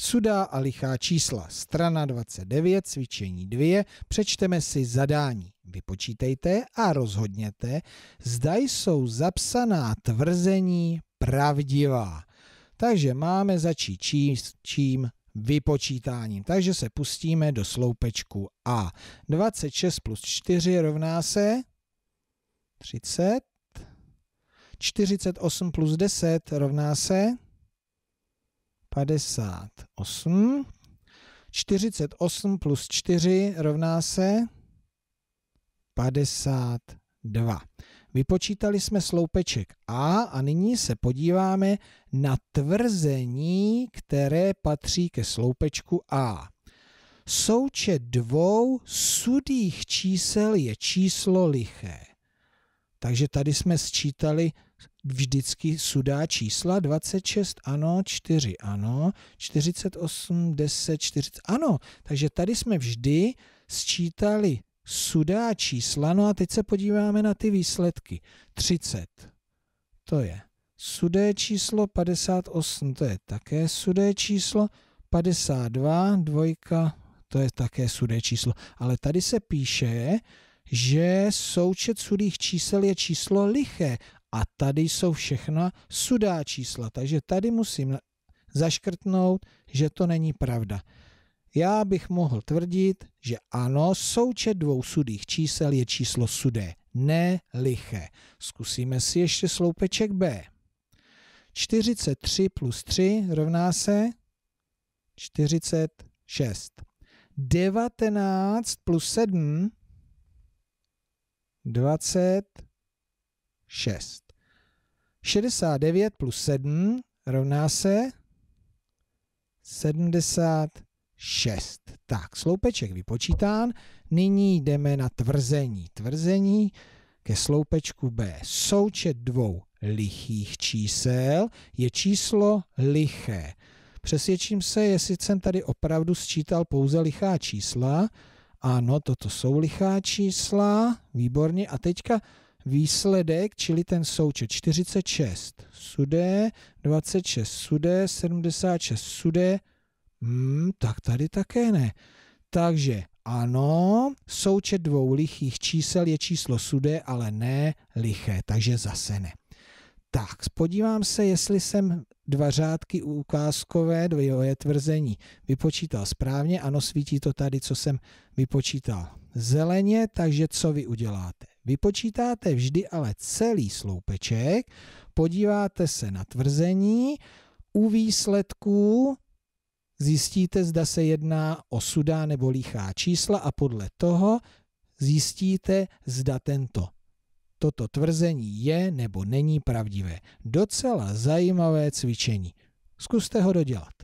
Sudá a lichá čísla. Strana 29, cvičení 2. Přečteme si zadání. Vypočítejte a rozhodněte, zda jsou zapsaná tvrzení pravdivá. Takže máme začít čím, čím vypočítáním. Takže se pustíme do sloupečku A. 26 plus 4 rovná se 30. 48 plus 10 rovná se 58. 48 plus 4 rovná se 52. Vypočítali jsme sloupeček A a nyní se podíváme na tvrzení, které patří ke sloupečku A. Součet dvou sudých čísel je číslo liché. Takže tady jsme sčítali vždycky sudá čísla, 26 ano, 4 ano, 48, 10, 40 ano. Takže tady jsme vždy sčítali sudá čísla, no a teď se podíváme na ty výsledky. 30, to je sudé číslo, 58, to je také sudé číslo, 52, dvojka, to je také sudé číslo. Ale tady se píše, že součet sudých čísel je číslo liché a tady jsou všechna sudá čísla. Takže tady musím zaškrtnout, že to není pravda. Já bych mohl tvrdit, že ano, součet dvou sudých čísel je číslo sudé, ne liché. Zkusíme si ještě sloupeček B. 43 plus 3 rovná se 46. 19 plus 7 26. 69 plus 7 rovná se 76. Tak, sloupeček vypočítán. Nyní jdeme na tvrzení. Tvrzení ke sloupečku B. Součet dvou lichých čísel je číslo liché. Přesvědčím se, jestli jsem tady opravdu sčítal pouze lichá čísla, ano, toto jsou lichá čísla, výborně. A teďka výsledek, čili ten součet 46 sudé, 26 sudé, 76 sudé, hmm, tak tady také ne. Takže ano, součet dvou lichých čísel je číslo sudé, ale ne liché, takže zase ne. Tak, podívám se, jestli jsem dva řádky ukázkové, dvoje tvrzení vypočítal správně. Ano, svítí to tady, co jsem vypočítal zeleně, takže co vy uděláte? Vypočítáte vždy ale celý sloupeček, podíváte se na tvrzení, u výsledků zjistíte, zda se jedná o sudá nebo lichá čísla a podle toho zjistíte, zda tento toto tvrzení je nebo není pravdivé. Docela zajímavé cvičení. Zkuste ho dodělat.